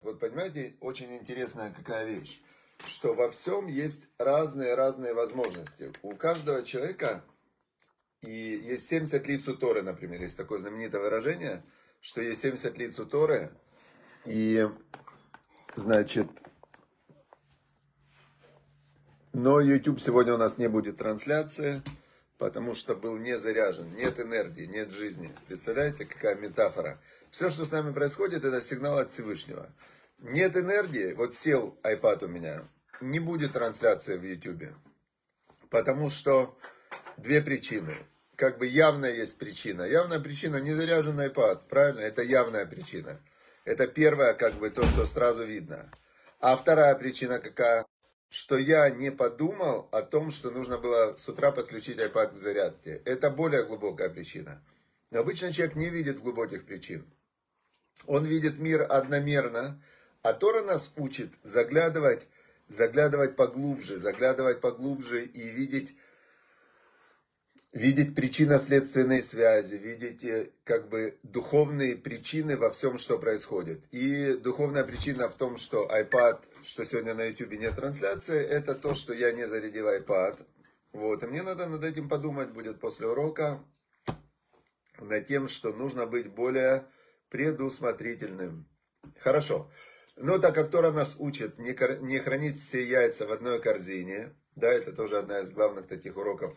Вот понимаете, очень интересная какая вещь, что во всем есть разные-разные возможности. У каждого человека и есть 70 лиц у Торы, например, есть такое знаменитое выражение, что есть 70 лиц у Торы, и, значит, но YouTube сегодня у нас не будет трансляции, потому что был не заряжен, нет энергии, нет жизни. Представляете, какая метафора? Все, что с нами происходит, это сигнал от Всевышнего. Нет энергии, вот сел iPad у меня, не будет трансляции в YouTube. Потому что две причины. Как бы явная есть причина. Явная причина не заряжен iPad, правильно? Это явная причина. Это первая, как бы, то, что сразу видно. А вторая причина какая? Что я не подумал о том, что нужно было с утра подключить iPad к зарядке. Это более глубокая причина. Но обычно человек не видит глубоких причин. Он видит мир одномерно, а Тора нас учит заглядывать, заглядывать поглубже, заглядывать поглубже и видеть, видеть причинно-следственные связи, видеть э, как бы духовные причины во всем, что происходит. И духовная причина в том, что iPad, что сегодня на YouTube нет трансляции, это то, что я не зарядил iPad. Вот, и мне надо над этим подумать будет после урока, над тем, что нужно быть более предусмотрительным. Хорошо. Но так как Тора нас учит не, не хранить все яйца в одной корзине, да, это тоже одна из главных таких уроков,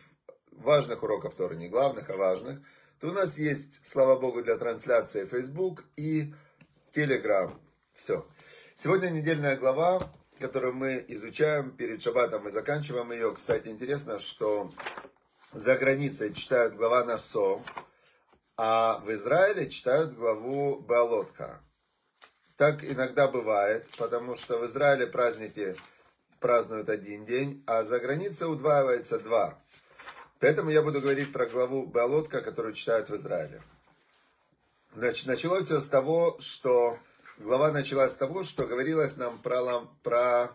важных уроков Торы, не главных, а важных, то у нас есть, слава Богу, для трансляции Facebook и Telegram. Все. Сегодня недельная глава, которую мы изучаем перед шаббатом и заканчиваем ее. Кстати, интересно, что за границей читают глава Насо, а в Израиле читают главу Беалотха. Так иногда бывает, потому что в Израиле праздники празднуют один день, а за границей удваивается два. Поэтому я буду говорить про главу Беалотка, которую читают в Израиле. Значит, началось все с того, что глава началась с того, что говорилось нам про, про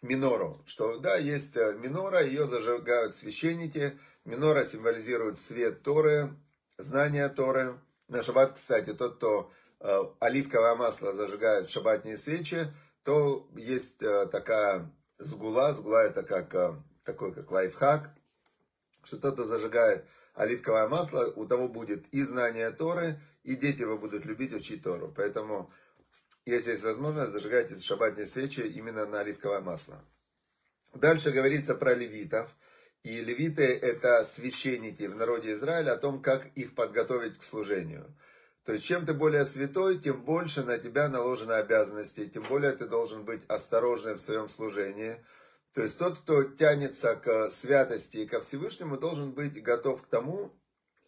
минору. Что да, есть э, минора, ее зажигают священники. Минора символизирует свет Торы, знание Торы. На шаббат, кстати, тот, кто Э, оливковое масло зажигают в шабатные свечи, то есть э, такая сгула, сгула это как, такой как лайфхак, кто-то зажигает оливковое масло, у того будет и знание Торы, и дети его будут любить учить Тору. Поэтому, если есть возможность, зажигайте шабатные свечи именно на оливковое масло. Дальше говорится про левитов. И левиты это священники в народе Израиля, о том, как их подготовить к служению. То есть, чем ты более святой, тем больше на тебя наложено обязанностей, тем более ты должен быть осторожным в своем служении. То есть, тот, кто тянется к святости и ко Всевышнему, должен быть готов к тому,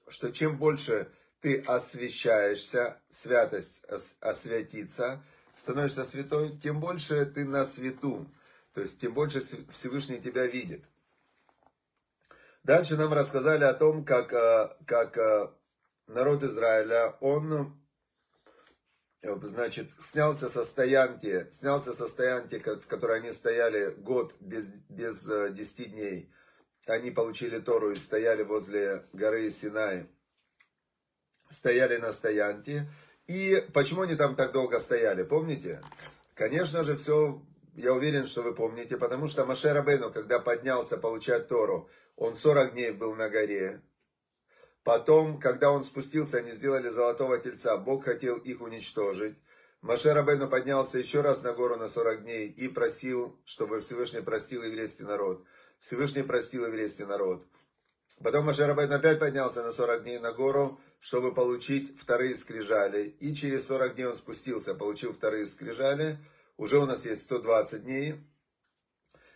что чем больше ты освящаешься, святость освятится, становишься святой, тем больше ты на свету. То есть, тем больше Всевышний тебя видит. Дальше нам рассказали о том, как, э, как э, народ Израиля, он, значит, снялся со стоянки, снялся со стоянки, в которой они стояли год без, без 10 э, дней. Они получили Тору и стояли возле горы Синай. Стояли на стоянке. И почему они там так долго стояли, помните? Конечно же, все, я уверен, что вы помните, потому что Маше Рабейну, когда поднялся получать Тору, он 40 дней был на горе, Потом, когда он спустился, они сделали золотого тельца. Бог хотел их уничтожить. Маше Рабейну поднялся еще раз на гору на 40 дней и просил, чтобы Всевышний простил еврейский народ. Всевышний простил еврейский народ. Потом Маше Рабейну опять поднялся на 40 дней на гору, чтобы получить вторые скрижали. И через 40 дней он спустился, получил вторые скрижали. Уже у нас есть 120 дней.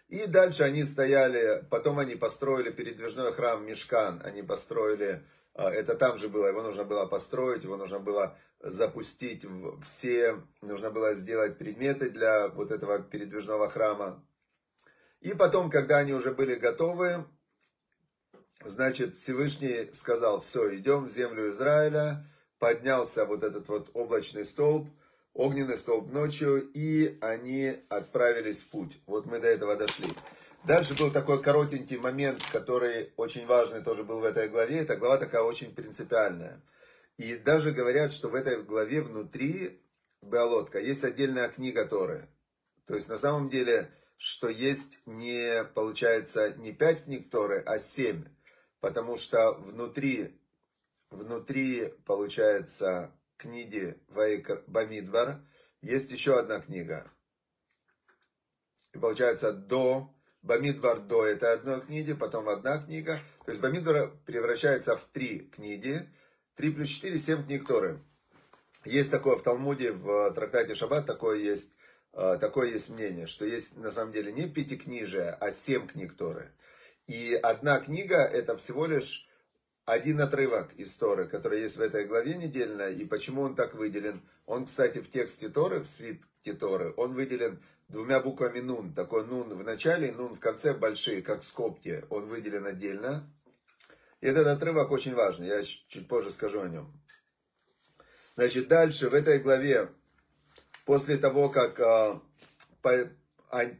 И дальше они стояли, потом они построили передвижной храм Мешкан, они построили это там же было, его нужно было построить, его нужно было запустить все, нужно было сделать предметы для вот этого передвижного храма. И потом, когда они уже были готовы, значит, Всевышний сказал, все, идем в землю Израиля, поднялся вот этот вот облачный столб, огненный столб ночью, и они отправились в путь. Вот мы до этого дошли. Дальше был такой коротенький момент, который очень важный тоже был в этой главе. Эта глава такая очень принципиальная. И даже говорят, что в этой главе внутри Беолотка есть отдельная книга Торы. То есть на самом деле, что есть не, получается, не пять книг Торы, а семь. Потому что внутри, внутри, получается, книги Вайкр Бамидбар есть еще одна книга. И получается, до Бамидбар до это одной книги, потом одна книга. То есть Бамидбар превращается в три книги. Три плюс четыре, семь книг Торы. Есть такое в Талмуде, в трактате Шаббат, такое есть, э, такое есть мнение, что есть на самом деле не пятикнижие, а семь книг Торы. И одна книга это всего лишь один отрывок из Торы, который есть в этой главе недельно, и почему он так выделен. Он, кстати, в тексте Торы, в свитке Торы, он выделен двумя буквами нун. Такой нун в начале, нун в конце большие, как скобки. Он выделен отдельно. И этот отрывок очень важный, я чуть позже скажу о нем. Значит, дальше в этой главе, после того, как а, по, а,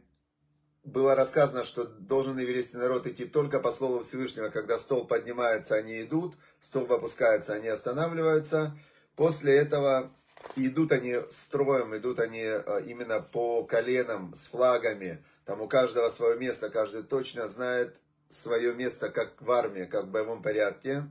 было рассказано, что должен еврейский народ идти только по слову Всевышнего, когда стол поднимается, они идут, стол опускается, они останавливаются. После этого идут они строем, идут они а, именно по коленам, с флагами. Там у каждого свое место, каждый точно знает свое место, как в армии, как в боевом порядке.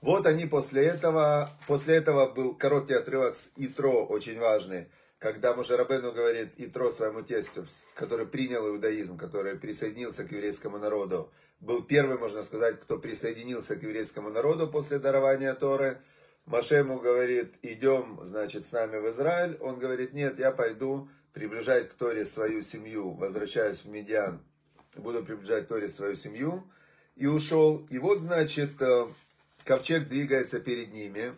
Вот они после этого, после этого был короткий отрывок с Итро, очень важный, когда Мушарабену говорит Итро своему тесту, который принял иудаизм, который присоединился к еврейскому народу, был первый, можно сказать, кто присоединился к еврейскому народу после дарования Торы. Маше ему говорит, идем, значит, с нами в Израиль. Он говорит, нет, я пойду приближать к Торе свою семью, возвращаюсь в Медиан, буду приближать к Торе свою семью. И ушел. И вот, значит, э, ковчег двигается перед ними.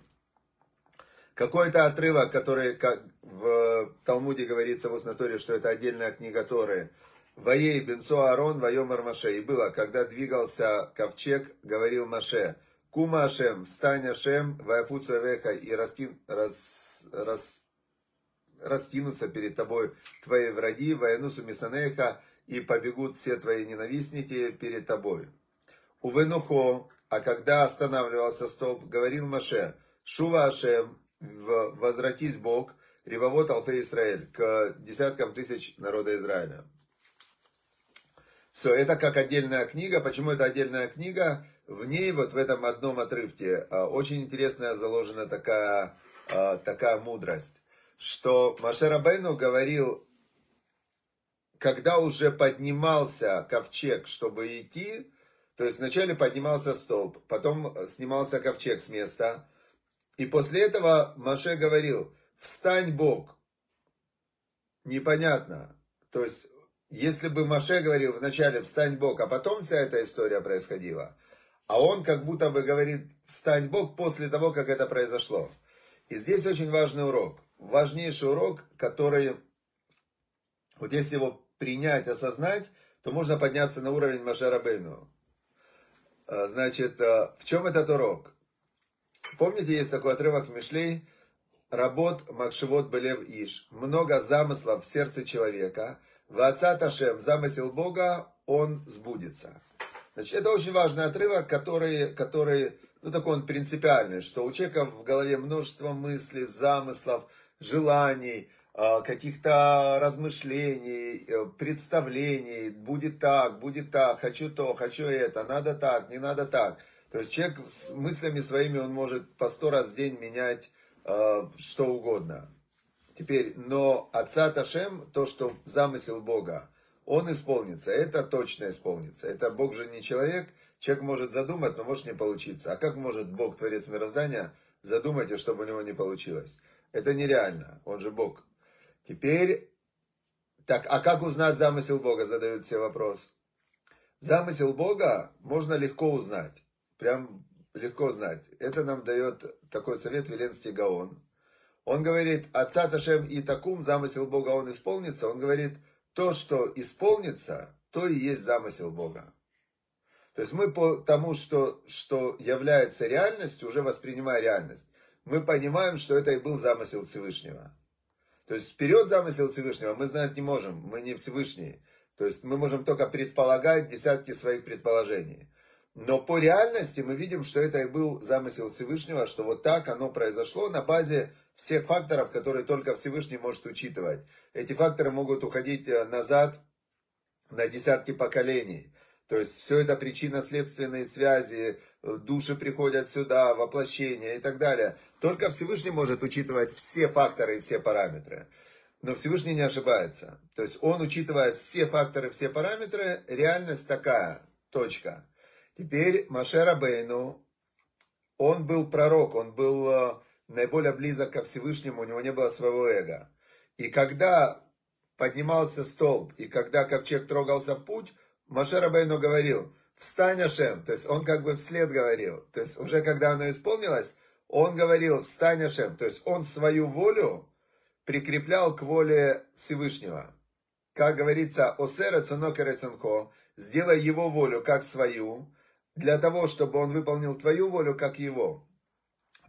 Какой-то отрывок, который как в Талмуде говорится в Уснаторе, что это отдельная книга Торы. Воей бенцо Аарон, воемар Маше. И было, когда двигался ковчег, говорил Маше, Кума Ашем, встань Ашем, ваяфуцу веха, и растин, рас, рас, растинутся перед тобой твои враги, военусу мисанеха, и побегут все твои ненавистники перед тобой. Увенухо, а когда останавливался столб, говорил Маше, Шува Ашем, возвратись Бог, Ревовод Алфе Израиль, к десяткам тысяч народа Израиля. Все, это как отдельная книга. Почему это отдельная книга? В ней, вот в этом одном отрывке, а, очень интересная заложена такая, а, такая мудрость, что Маше Рабейну говорил, когда уже поднимался ковчег, чтобы идти, то есть вначале поднимался столб, потом снимался ковчег с места. И после этого Маше говорил, встань Бог. Непонятно. То есть, если бы Маше говорил вначале встань Бог, а потом вся эта история происходила, а он как будто бы говорит встань Бог после того, как это произошло. И здесь очень важный урок. Важнейший урок, который, вот если его принять, осознать, то можно подняться на уровень Маше Рабейну. А, значит, а, в чем этот урок? Помните, есть такой отрывок в Мишлей? Работ Макшевод Белев Иш. Много замыслов в сердце человека. В отца Ташем, замысел Бога, он сбудется. Значит, это очень важный отрывок, который, который, ну такой он принципиальный, что у человека в голове множество мыслей, замыслов, желаний, Э, каких-то размышлений, э, представлений, будет так, будет так, хочу то, хочу это, надо так, не надо так. То есть человек с мыслями своими, он может по сто раз в день менять э, что угодно. Теперь, но отца Ташем, то, что замысел Бога, он исполнится, это точно исполнится. Это Бог же не человек, человек может задумать, но может не получиться. А как может Бог, Творец мироздания, задумать, чтобы у него не получилось? Это нереально, он же Бог. Теперь, так, а как узнать замысел Бога, задают все вопрос. Замысел Бога можно легко узнать, прям легко знать. Это нам дает такой совет Веленский Гаон. Он говорит, отца Ташем и Такум, замысел Бога, он исполнится. Он говорит, то, что исполнится, то и есть замысел Бога. То есть мы по тому, что, что является реальностью, уже воспринимая реальность, мы понимаем, что это и был замысел Всевышнего. То есть вперед замысел Всевышнего мы знать не можем, мы не Всевышние. То есть мы можем только предполагать десятки своих предположений. Но по реальности мы видим, что это и был замысел Всевышнего, что вот так оно произошло на базе всех факторов, которые только Всевышний может учитывать. Эти факторы могут уходить э, назад на десятки поколений. То есть все это причинно-следственные связи, э, души приходят сюда, воплощение и так далее. Только Всевышний может учитывать все факторы и все параметры. Но Всевышний не ошибается. То есть он, учитывая все факторы, все параметры, реальность такая, точка. Теперь Машера Бейну, он был пророк, он был э, наиболее близок ко Всевышнему, у него не было своего эго. И когда поднимался столб, и когда ковчег трогался в путь, Маше Рабейну говорил, встань, Ашем, то есть он как бы вслед говорил, то есть уже когда оно исполнилось, он говорил, встань, Ашем, то есть он свою волю прикреплял к воле Всевышнего. Как говорится, осера цунокерецунхо, сделай его волю как свою, для того, чтобы он выполнил твою волю как его.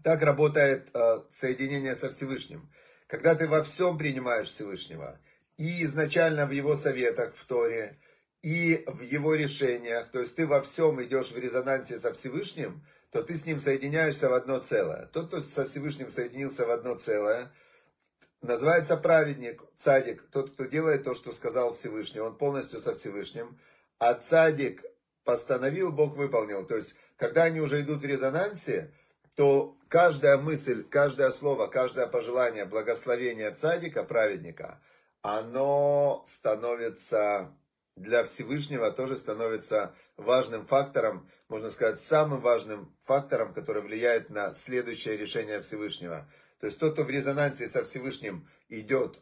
Так работает э, соединение со Всевышним. Когда ты во всем принимаешь Всевышнего, и изначально в его советах в Торе, и в его решениях, то есть ты во всем идешь в резонансе со Всевышним, то ты с ним соединяешься в одно целое. Тот, кто со Всевышним соединился в одно целое, называется праведник, цадик, тот, кто делает то, что сказал Всевышний, он полностью со Всевышним, а цадик постановил, Бог выполнил. То есть, когда они уже идут в резонансе, то каждая мысль, каждое слово, каждое пожелание, благословение цадика, праведника, оно становится для Всевышнего тоже становится важным фактором, можно сказать, самым важным фактором, который влияет на следующее решение Всевышнего. То есть тот, кто в резонансе со Всевышним идет,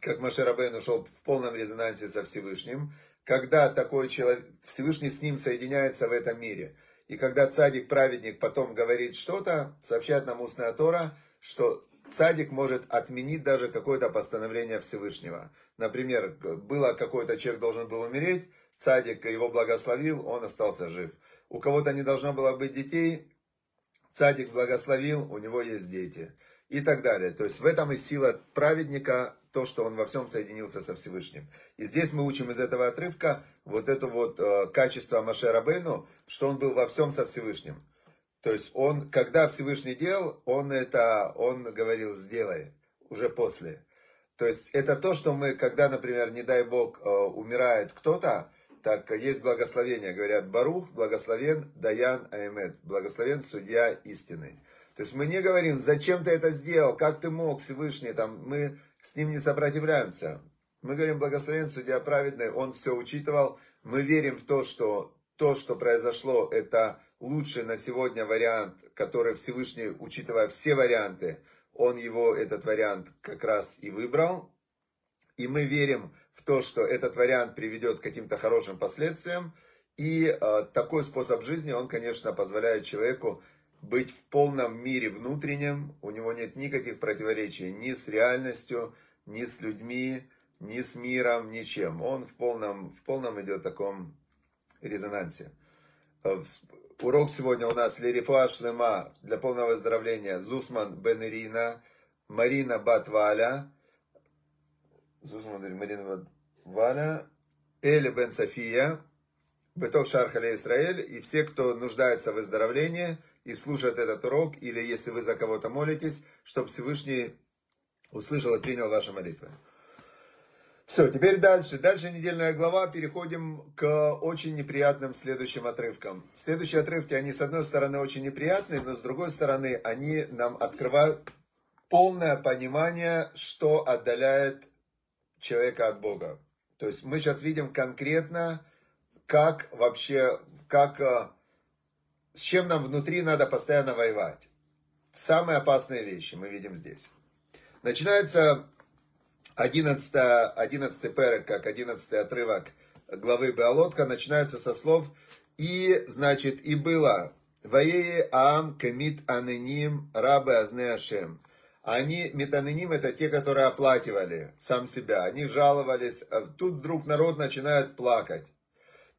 как Машерабейн ушел в полном резонансе со Всевышним, когда такой человек, Всевышний с ним соединяется в этом мире. И когда цадик, праведник потом говорит что-то, сообщает нам устная Тора, что цадик может отменить даже какое-то постановление Всевышнего. Например, было какой-то человек должен был умереть, цадик его благословил, он остался жив. У кого-то не должно было быть детей, цадик благословил, у него есть дети. И так далее. То есть в этом и сила праведника, то, что он во всем соединился со Всевышним. И здесь мы учим из этого отрывка вот это вот э, качество Маше Рабейну, что он был во всем со Всевышним. То есть он, когда Всевышний делал, он это, он говорил, сделай, уже после. То есть это то, что мы, когда, например, не дай Бог, э, умирает кто-то, так есть благословение, говорят, Барух, благословен Даян Аймед, благословен судья истины. То есть мы не говорим, зачем ты это сделал, как ты мог, Всевышний, там, мы с ним не сопротивляемся. Мы говорим, благословен судья праведный, он все учитывал. Мы верим в то, что то, что произошло, это лучший на сегодня вариант, который Всевышний, учитывая все варианты, он его, этот вариант как раз и выбрал. И мы верим в то, что этот вариант приведет к каким-то хорошим последствиям. И э, такой способ жизни, он, конечно, позволяет человеку быть в полном мире внутреннем. У него нет никаких противоречий ни с реальностью, ни с людьми, ни с миром, ничем. Он в полном, в полном идет таком резонансе. Э, Урок сегодня у нас Лерифуа Шлема для полного выздоровления Зусман Бен Ирина, Марина Батваля, Зусман Марина Батваля, Эли Бен София, Беток Шархаля Израиль и все, кто нуждается в выздоровлении и слушает этот урок, или если вы за кого-то молитесь, чтобы Всевышний услышал и принял ваши молитвы. Все, теперь дальше. Дальше недельная глава. Переходим к очень неприятным следующим отрывкам. Следующие отрывки, они с одной стороны очень неприятные, но с другой стороны они нам открывают полное понимание, что отдаляет человека от Бога. То есть мы сейчас видим конкретно, как вообще, как, э, с чем нам внутри надо постоянно воевать. Самые опасные вещи мы видим здесь. Начинается 11, 11 перек, как 11 отрывок главы Беалотка, начинается со слов «И, значит, и было, воее ам кемит аненим рабы азне ашем». Они, метаненим, это те, которые оплакивали сам себя. Они жаловались. А тут вдруг народ начинает плакать.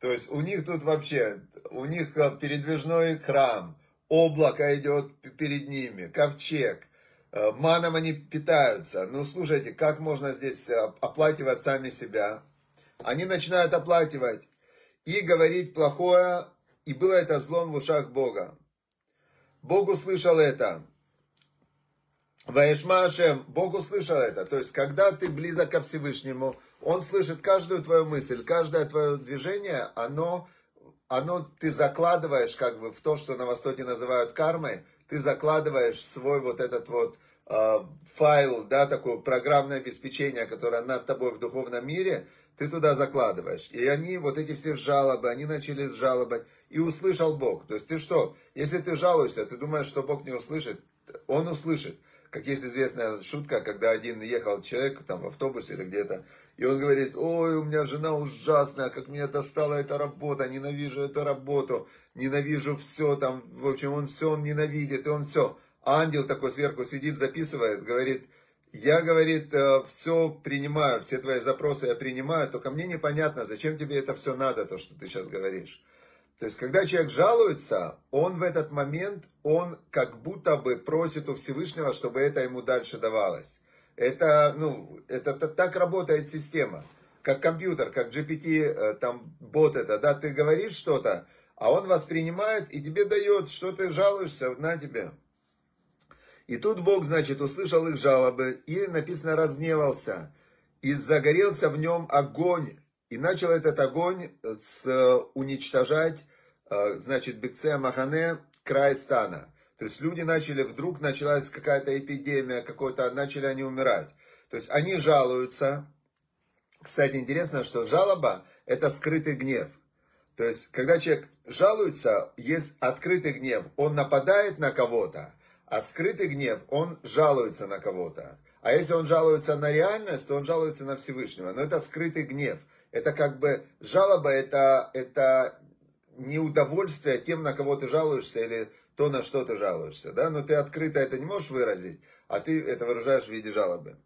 То есть у них тут вообще, у них передвижной храм, облако идет перед ними, ковчег – Э, маном они питаются. Ну, слушайте, как можно здесь э, оплакивать сами себя? Они начинают оплакивать и говорить плохое и было это злом в ушах Бога. Бог услышал это. Ваешма Ашем, Бог услышал это. То есть, когда ты близок ко Всевышнему, Он слышит каждую твою мысль, каждое твое движение, оно, оно ты закладываешь как бы в то, что на Востоке называют кармой, ты закладываешь свой вот этот вот э, файл, да, такое программное обеспечение, которое над тобой в духовном мире, ты туда закладываешь. И они, вот эти все жалобы, они начали жалобать, и услышал Бог. То есть ты что, если ты жалуешься, ты думаешь, что Бог не услышит, Он услышит. Как есть известная шутка, когда один ехал человек там в автобусе или где-то, и он говорит, ой, у меня жена ужасная, как меня достала эта работа, ненавижу эту работу, ненавижу все там, в общем, он все, он ненавидит, и он все. А ангел такой сверху сидит, записывает, говорит, я, говорит, э, все принимаю, все твои запросы я принимаю, только мне непонятно, зачем тебе это все надо, то, что ты сейчас говоришь. То есть, когда человек жалуется, он в этот момент, он как будто бы просит у Всевышнего, чтобы это ему дальше давалось. Это, ну, это, это так работает система. Как компьютер, как GPT, э, там, бот это, да, ты говоришь что-то, а он воспринимает и тебе дает, что ты жалуешься, на тебе. И тут Бог, значит, услышал их жалобы и, написано, разгневался. И загорелся в нем огонь и начал этот огонь э, с, э, уничтожать, э, значит, Бекце Махане, край стана. То есть люди начали, вдруг началась какая-то эпидемия, какой-то, начали они умирать. То есть они жалуются. Кстати, интересно, что жалоба – это скрытый гнев. То есть, когда человек жалуется, есть открытый гнев. Он нападает на кого-то, а скрытый гнев, он жалуется на кого-то. А если он жалуется на реальность, то он жалуется на Всевышнего. Но это скрытый гнев – это как бы жалоба, это, это неудовольствие тем, на кого ты жалуешься, или то, на что ты жалуешься. Да? Но ты открыто это не можешь выразить, а ты это выражаешь в виде жалобы.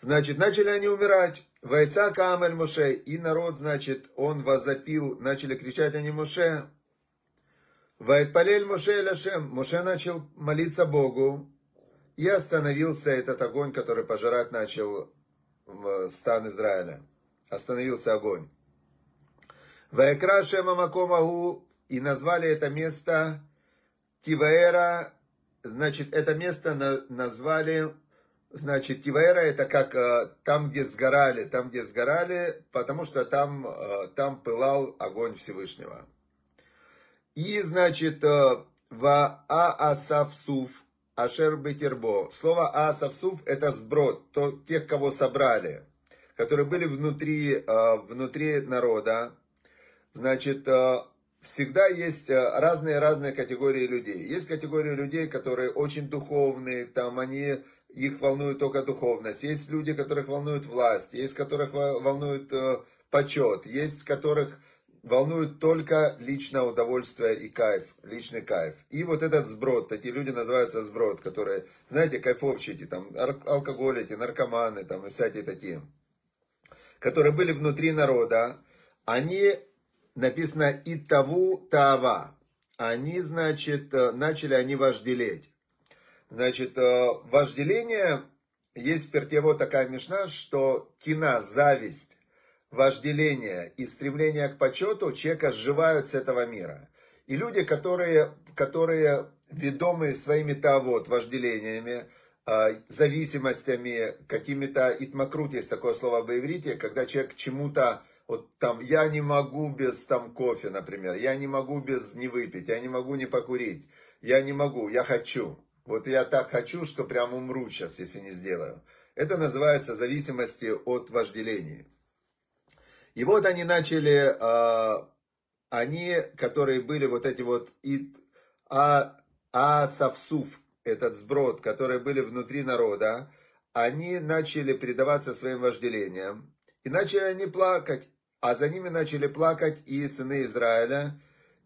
Значит, начали они умирать. Вайца Камель Моше. И народ, значит, он возопил, начали кричать они Моше. Вайтпалель Моше Ляшем. Моше начал молиться Богу. И остановился этот огонь, который пожирать начал стан Израиля остановился огонь. Ваекра и назвали это место Тиваэра, значит, это место назвали, значит, Тиваэра это как э, там, где сгорали, там, где сгорали, потому что там, э, там пылал огонь Всевышнего. И, значит, э, в Аасавсуф, Ашер Бетербо. Слово Аасавсуф это сброд, то, тех, кого собрали которые были внутри, э, внутри народа, значит, э, всегда есть разные-разные э, категории людей. Есть категории людей, которые очень духовные, там они, их волнует только духовность. Есть люди, которых волнует власть, есть которых волнует почет, есть которых волнует только личное удовольствие и кайф, личный кайф. И вот этот сброд, такие люди называются сброд, которые, знаете, кайфовщики, там, алкоголики, наркоманы, там, и всякие такие которые были внутри народа, они, написано, и таву тава. Они, значит, э, начали они вожделеть. Значит, э, вожделение, есть в перте вот такая мешна, что кина, зависть, вожделение и стремление к почету человека сживают с этого мира. И люди, которые, которые ведомы своими тавод, вожделениями, зависимостями, какими-то итмакрут, есть такое слово в иврите, когда человек чему-то, вот там, я не могу без там кофе, например, я не могу без не выпить, я не могу не покурить, я не могу, я хочу. Вот я так хочу, что прям умру сейчас, если не сделаю. Это называется зависимости от вожделения. И вот они начали, а, они, которые были вот эти вот ит, а, асавсуф, этот сброд, которые были внутри народа, они начали предаваться своим вожделениям. И начали они плакать, а за ними начали плакать и сыны Израиля.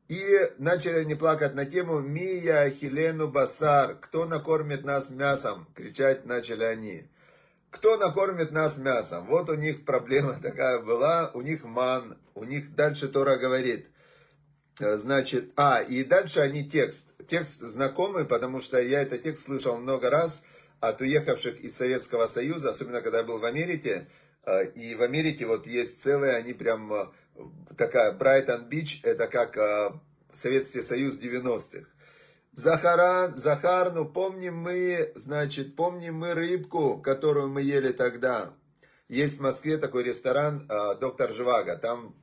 И начали они плакать на тему «Мия Хилену Басар», «Кто накормит нас мясом?» Кричать начали они. Кто накормит нас мясом? Вот у них проблема такая была, у них ман, у них дальше Тора говорит – Э, значит, а, и дальше они текст. Текст знакомый, потому что я этот текст слышал много раз от уехавших из Советского Союза, особенно когда я был в Америке. Э, и в Америке вот есть целые, они прям э, такая Брайтон-Бич, это как э, Советский Союз 90-х. Захара, Захар, ну помним мы, значит, помним мы рыбку, которую мы ели тогда. Есть в Москве такой ресторан «Доктор Живаго». Там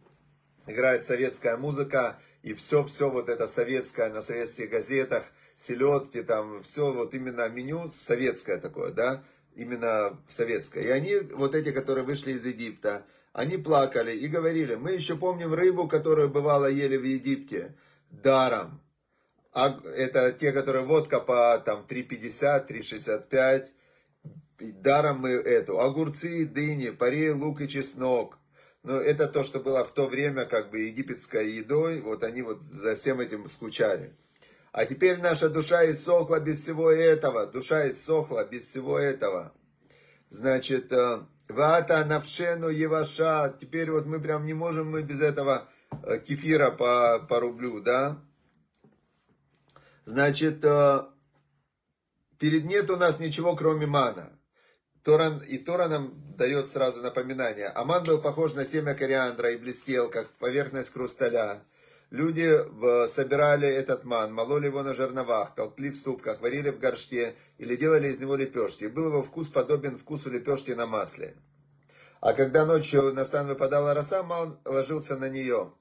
играет советская музыка, и все-все вот это советское на советских газетах, селедки, там все вот именно меню советское такое, да, именно советское. И они, вот эти, которые вышли из Египта, они плакали и говорили, мы еще помним рыбу, которую бывало ели в Египте, даром. А это те, которые водка по там 3,50, 3,65, даром мы эту, огурцы, дыни, парей, лук и чеснок. Но это то, что было в то время как бы египетской едой, вот они вот за всем этим скучали. А теперь наша душа иссохла без всего этого, душа иссохла без всего этого. Значит, э, вата навшену еваша, теперь вот мы прям не можем мы без этого э, кефира по, по рублю, да? Значит, э, перед нет у нас ничего, кроме мана. Торан, и Тора нам дает сразу напоминание. Аман был похож на семя кориандра и блестел, как поверхность хрусталя. Люди собирали этот ман, мололи его на жерновах, толкли в ступках, варили в горшке или делали из него лепешки. Был его вкус подобен вкусу лепешки на масле. А когда ночью на стан выпадала роса, ман ложился на нее.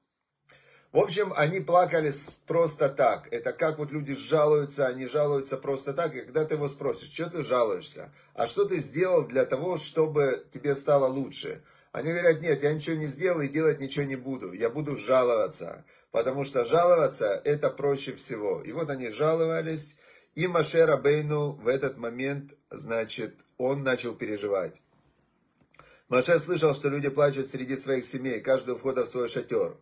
В общем, они плакали просто так. Это как вот люди жалуются, они жалуются просто так. И когда ты его спросишь, что ты жалуешься? А что ты сделал для того, чтобы тебе стало лучше? Они говорят, нет, я ничего не сделал и делать ничего не буду. Я буду жаловаться. Потому что жаловаться это проще всего. И вот они жаловались. И Маше Рабейну в этот момент, значит, он начал переживать. Маше слышал, что люди плачут среди своих семей, каждый у входа в свой шатер.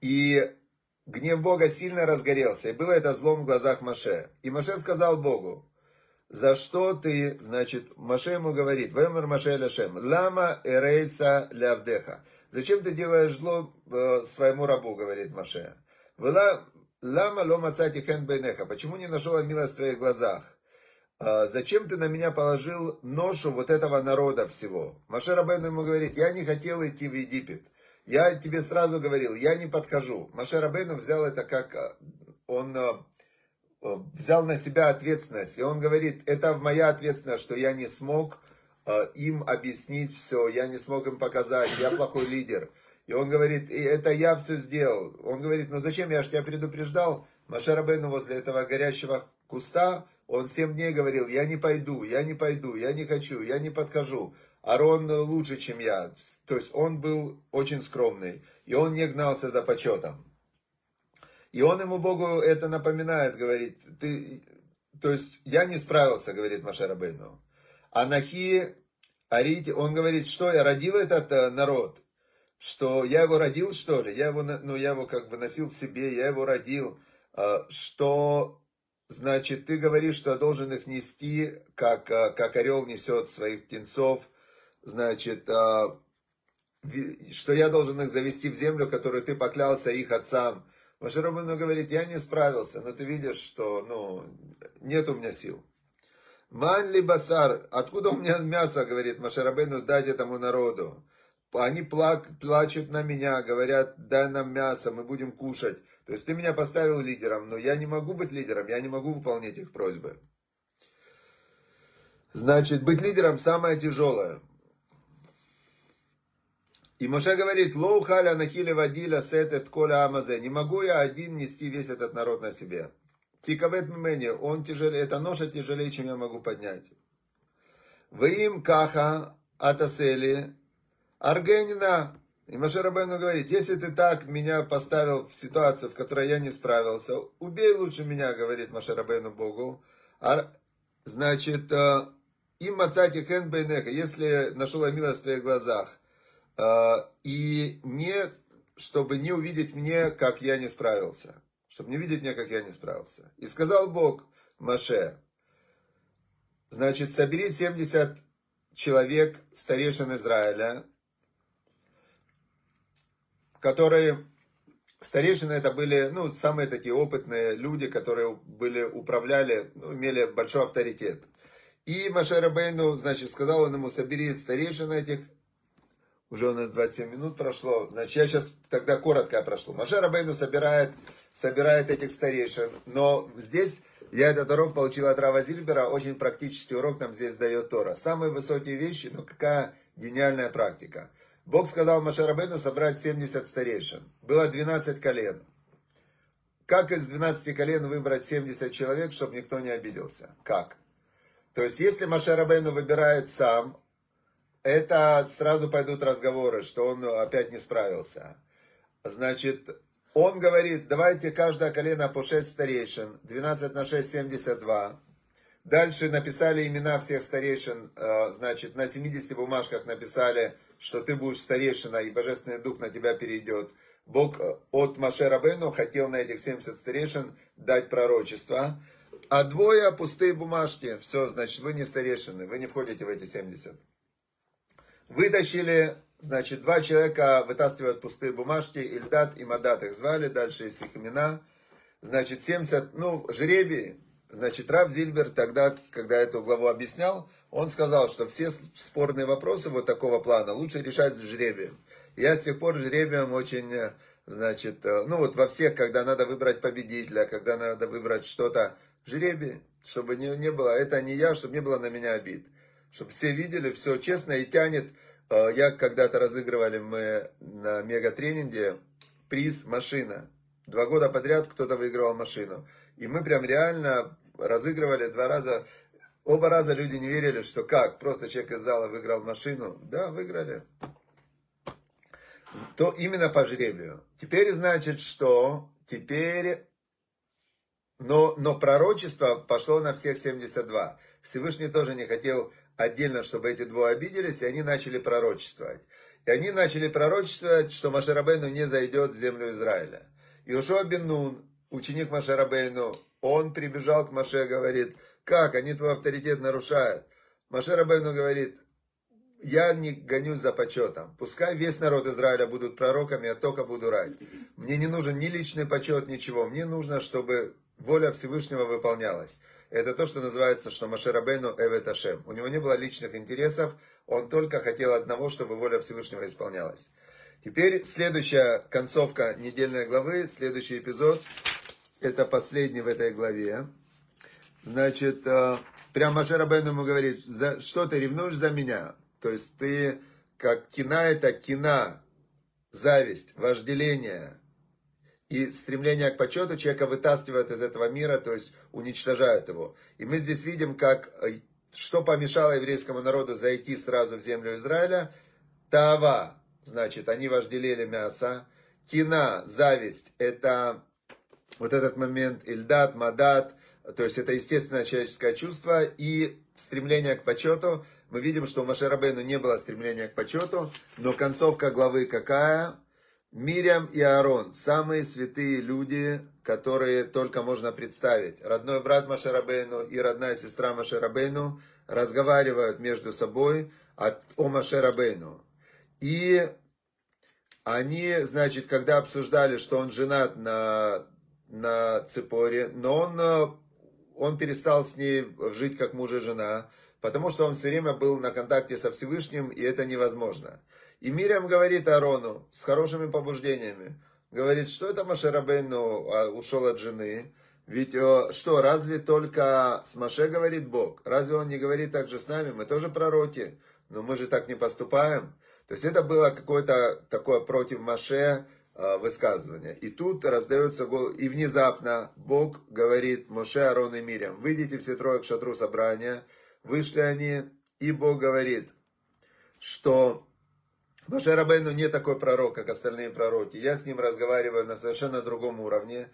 И гнев Бога сильно разгорелся, и было это злом в глазах Маше. И Маше сказал Богу, за что ты, значит, Маше ему говорит, Вемер Маше Ляшем, лама эрейса лявдеха. Зачем ты делаешь зло э, своему рабу, говорит Маше. Лама лома цати хен бейнеха. Почему не нашел милость в твоих глазах? «А зачем ты на меня положил ношу вот этого народа всего? Маше Рабейну ему говорит, я не хотел идти в Египет. Я тебе сразу говорил, я не подхожу. Маше Рабейну взял это как, э, он э, э, взял на себя ответственность. И он говорит, это моя ответственность, что я не смог им объяснить все, я не смог им показать, я плохой лидер. И он говорит, и это я все сделал. Он говорит, ну зачем, я же тебя предупреждал. Маше Рабейну возле этого горящего куста, он семь дней говорил, я не пойду, я не пойду, я не хочу, я не подхожу. Арон лучше, чем я. То есть он был очень скромный. И он не гнался за почетом. И он ему Богу это напоминает, говорит, ты, то есть я не справился, говорит Машарабейну. Анахи, Арити, он говорит, что я родил этот э, народ, что я его родил, что ли, я его, ну, я его как бы носил в себе, я его родил, э, что, значит, ты говоришь, что я должен их нести, как, э, как орел несет своих птенцов, значит, а, что я должен их завести в землю, которую ты поклялся их отцам. Машарабану говорит, я не справился, но ты видишь, что ну, нет у меня сил. Ман басар, откуда у меня мясо, говорит Машарабейну, дать этому народу. Они плак, плачут на меня, говорят, дай нам мясо, мы будем кушать. То есть ты меня поставил лидером, но я не могу быть лидером, я не могу выполнять их просьбы. Значит, быть лидером самое тяжелое. И Моше говорит, לא אוכל אנוכי לבדי לשאת את כל העם הזה. Не могу я один нести весь этот народ на себе. כי כבד ממני, он тяжелее, эта ноша тяжелее, чем я могу поднять. ואם ככה את עושה לי הרגני נא. И Моше Рабейну говорит, если ты так меня поставил в ситуацию, в которой я не справился, убей лучше меня, говорит Моше Рабену Богу. А, значит, э, им мацати хен бейнеха, если нашел милость в твоих глазах. А, и не, чтобы не увидеть мне, как я не справился. Чтобы не видеть меня, как я не справился. И сказал Бог Маше, значит, собери 70 человек, старейшин Израиля, которые, старейшины это были, ну, самые такие опытные люди, которые были, управляли, ну, имели большой авторитет. И Маше Рабейну, значит, сказал он ему, собери старейшин этих Уже у нас 27 минут прошло. Значит, я сейчас тогда коротко прошло. Маше Рабейну собирает, собирает этих старейшин. Но здесь я этот урок получил от Рава Зильбера. Очень практический урок нам здесь дает Тора. Самые высокие вещи, но какая гениальная практика. Бог сказал Маше Рабейну собрать 70 старейшин. Было 12 колен. Как из 12 колен выбрать 70 человек, чтобы никто не обиделся? Как? То есть, если Маше Рабейну выбирает сам, это сразу пойдут разговоры, что он опять не справился. Значит, он говорит, давайте каждое колено по 6 старейшин, 12 на 6, 72. Дальше написали имена всех старейшин, э, значит, на 70 бумажках написали, что ты будешь старейшина, и Божественный Дух на тебя перейдет. Бог э, от Маше Рабену хотел на этих 70 старейшин дать пророчество. А двое пустые бумажки. Все, значит, вы не старейшины, вы не входите в эти 70. Вытащили, значит, два человека вытаскивают пустые бумажки, Ильдат и Мадат их звали, дальше есть их имена. Значит, 70, ну, жребий, значит, Рав Зильбер тогда, когда эту главу объяснял, он сказал, что все спорные вопросы вот такого плана лучше решать с жребием. Я с тех пор жребием очень, значит, ну вот во всех, когда надо выбрать победителя, когда надо выбрать что-то, жребий, чтобы не, не было, это не я, чтобы не было на меня обид чтобы все видели, все честно и тянет. Э, я когда-то разыгрывали мы на мегатренинге приз машина. Два года подряд кто-то выигрывал машину. И мы прям реально разыгрывали два раза. Оба раза люди не верили, что как, просто человек из зала выиграл машину. Да, выиграли. То именно по жребию. Теперь значит, что теперь... Но, но пророчество пошло на всех 72. Всевышний тоже не хотел отдельно, чтобы эти двое обиделись, и они начали пророчествовать. И они начали пророчествовать, что Машарабейну не зайдет в землю Израиля. Иошуа бен Нун, ученик Машарабейну, он прибежал к Маше, говорит, как, они твой авторитет нарушают. Машарабейну говорит, я не гонюсь за почетом. Пускай весь народ Израиля будут пророками, я только буду рать. Мне не нужен ни личный почет, ничего. Мне нужно, чтобы воля Всевышнего выполнялась. Это то, что называется, что Машерабейну Эвет Ашем. У него не было личных интересов, он только хотел одного, чтобы воля Всевышнего исполнялась. Теперь следующая концовка недельной главы, следующий эпизод, это последний в этой главе. Значит, э, прям Машерабейну ему говорит, что ты ревнуешь за меня? То есть ты, как кина это кина, зависть, вожделение, и стремление к почету человека вытаскивает из этого мира, то есть уничтожает его. И мы здесь видим, как, э, что помешало еврейскому народу зайти сразу в землю Израиля. Тава, значит, они вожделели мясо. Кина, зависть, это вот этот момент Ильдат, Мадат, то есть это естественное человеческое чувство и стремление к почету. Мы видим, что у Машерабейну не было стремления к почету, но концовка главы какая? Мирям и Аарон, самые святые люди, которые только можно представить. Родной брат Машерабейну и родная сестра Машерабейну разговаривают между собой о Машерабейну. И они, значит, когда обсуждали, что он женат на, на Цепоре, но он, он перестал с ней жить как муж и жена, потому что он все время был на контакте со Всевышним, и это невозможно. И Мирям говорит Арону с хорошими побуждениями. Говорит, что это Машерабейну а, ушел от жены. Ведь что, разве только с Маше говорит Бог? Разве он не говорит так же с нами? Мы тоже пророки, но мы же так не поступаем. То есть это было какое-то такое против Маше а, высказывание. И тут раздается голос, и внезапно Бог говорит Моше, Арон и Мирям, выйдите все трое к шатру собрания. Вышли они, и Бог говорит, что Моше Рабейну не такой пророк, как остальные пророки. Я с ним разговариваю на совершенно другом уровне.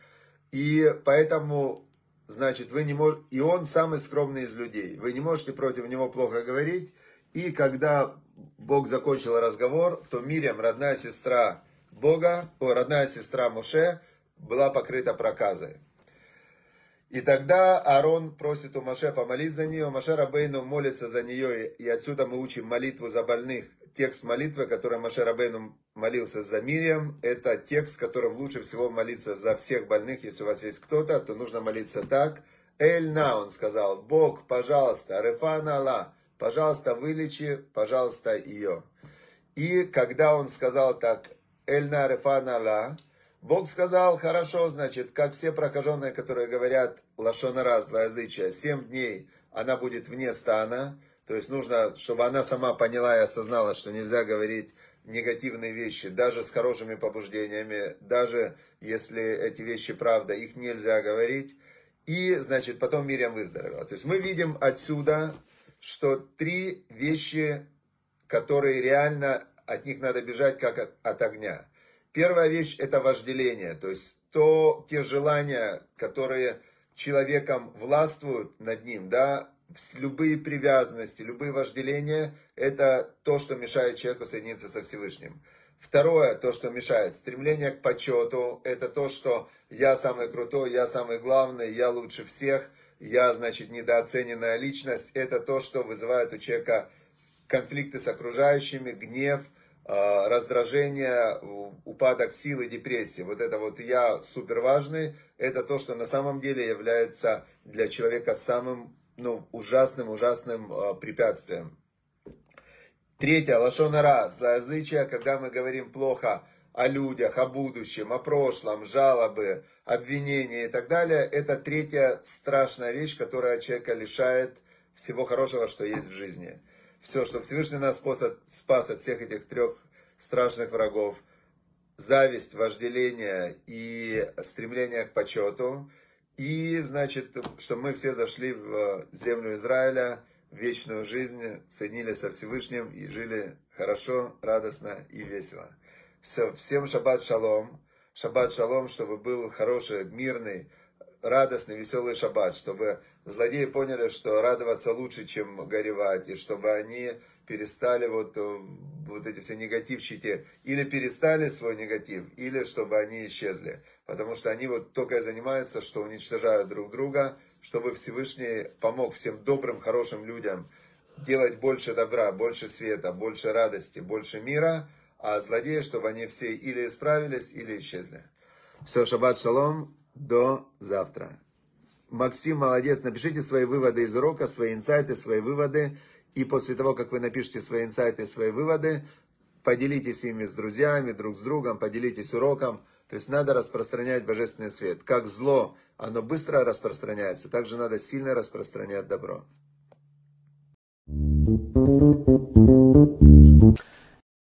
И поэтому, значит, вы не можете... И он самый скромный из людей. Вы не можете против него плохо говорить. И когда Бог закончил разговор, то Мирям, родная сестра Бога, родная сестра Моше, была покрыта проказой. И тогда Аарон просит у Маше помолить за нее, Маше Рабейну молится за нее, и отсюда мы учим молитву за больных текст молитвы, который Маше Рабейну молился за Мирием, это текст, которым лучше всего молиться за всех больных. Если у вас есть кто-то, то нужно молиться так. Эль на, он сказал, Бог, пожалуйста, Рефана Алла, пожалуйста, вылечи, пожалуйста, ее. И когда он сказал так, Эльна Рефанала, Бог сказал, хорошо, значит, как все прокаженные, которые говорят лашонара, злоязычие, семь дней она будет вне стана, то есть нужно, чтобы она сама поняла и осознала, что нельзя говорить негативные вещи, даже с хорошими побуждениями, даже если эти вещи правда, их нельзя говорить. И, значит, потом Мириам выздоровела. То есть мы видим отсюда, что три вещи, которые реально, от них надо бежать как от, от огня. Первая вещь это вожделение, то есть то, те желания, которые человеком властвуют над ним, да, любые привязанности, любые вожделения, это то, что мешает человеку соединиться со Всевышним. Второе, то, что мешает, стремление к почету, это то, что я самый крутой, я самый главный, я лучше всех, я, значит, недооцененная личность. Это то, что вызывает у человека конфликты с окружающими, гнев, раздражение, упадок силы, депрессии. Вот это вот я супер важный, это то, что на самом деле является для человека самым ну, ужасным, ужасным э, препятствием. Третье, лошонара, злоязычие, когда мы говорим плохо о людях, о будущем, о прошлом, жалобы, обвинения и так далее, это третья страшная вещь, которая человека лишает всего хорошего, что есть в жизни. Все, что Всевышний нас спас от всех этих трех страшных врагов, зависть, вожделение и стремление к почету – и, значит, что мы все зашли в землю Израиля, в вечную жизнь, соединились со Всевышним и жили хорошо, радостно и весело. Все, всем шаббат шалом. Шаббат шалом, чтобы был хороший, мирный, радостный, веселый шаббат, чтобы злодеи поняли, что радоваться лучше, чем горевать, и чтобы они перестали вот, э, вот эти все негативщики, или перестали свой негатив, или чтобы они исчезли. Потому что они вот только и занимаются, что уничтожают друг друга, чтобы Всевышний помог всем добрым, хорошим людям делать больше добра, больше света, больше радости, больше мира, а злодеи, чтобы они все или исправились, или исчезли. Все, шаббат шалом, до завтра. Максим молодец. Напишите свои выводы из урока, свои инсайты, свои выводы. И после того, как вы напишете свои инсайты, свои выводы, поделитесь ими с друзьями, друг с другом, поделитесь уроком. То есть надо распространять божественный свет. Как зло, оно быстро распространяется, также надо сильно распространять добро.